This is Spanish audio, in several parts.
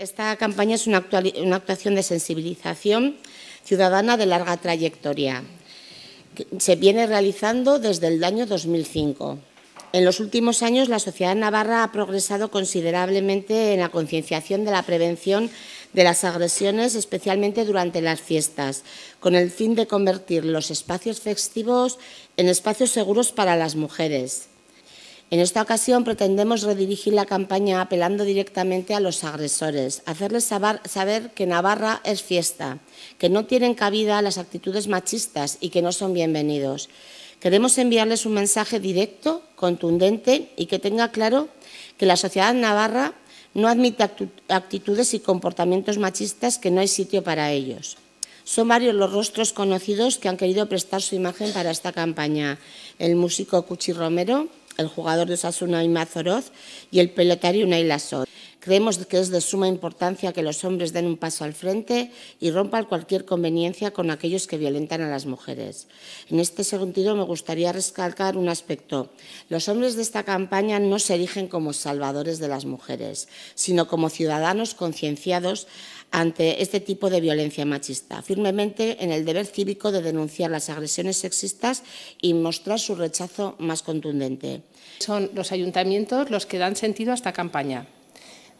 Esta campaña es una, actuación de sensibilización ciudadana de larga trayectoria. Se viene realizando desde el año 2005. En los últimos años, la sociedad navarra ha progresado considerablemente en la concienciación de la prevención de las agresiones, especialmente durante las fiestas, con el fin de convertir los espacios festivos en espacios seguros para las mujeres. En esta ocasión pretendemos redirigir la campaña apelando directamente a los agresores, hacerles saber que Navarra es fiesta, que no tienen cabida las actitudes machistas y que no son bienvenidos. Queremos enviarles un mensaje directo, contundente y que tenga claro que la sociedad navarra no admite actitudes y comportamientos machistas que no hay sitio para ellos. Son varios los rostros conocidos que han querido prestar su imagen para esta campaña. El músico Cuchi Romero, el jugador de Osasuna y Mazoroz y el pelotario Unai Lasot. Creemos que es de suma importancia que los hombres den un paso al frente y rompan cualquier conveniencia con aquellos que violentan a las mujeres. En este sentido, me gustaría recalcar un aspecto. Los hombres de esta campaña no se erigen como salvadores de las mujeres, sino como ciudadanos concienciados ante este tipo de violencia machista, firmemente en el deber cívico de denunciar las agresiones sexistas y mostrar su rechazo más contundente. Son los ayuntamientos los que dan sentido a esta campaña.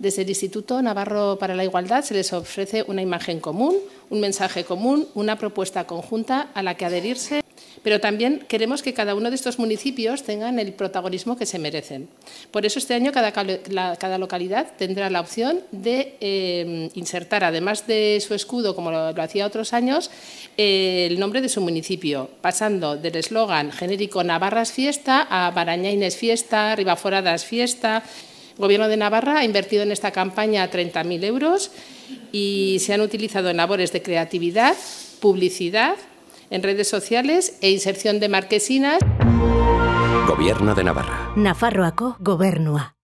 Desde el Instituto Navarro para la Igualdad se les ofrece una imagen común, un mensaje común, una propuesta conjunta a la que adherirse, pero también queremos que cada uno de estos municipios tengan el protagonismo que se merecen. Por eso este año cada, localidad tendrá la opción de eh, insertar, además de su escudo, como lo, hacía otros años, el nombre de su municipio, pasando del eslogan genérico Navarras Fiesta a Barañaines Fiesta, Ribaforadas Fiesta, Gobierno de Navarra ha invertido en esta campaña 30.000 euros y se han utilizado en labores de creatividad, publicidad, en redes sociales e inserción de marquesinas. Gobierno de Navarra. Nafarroako Gobernua.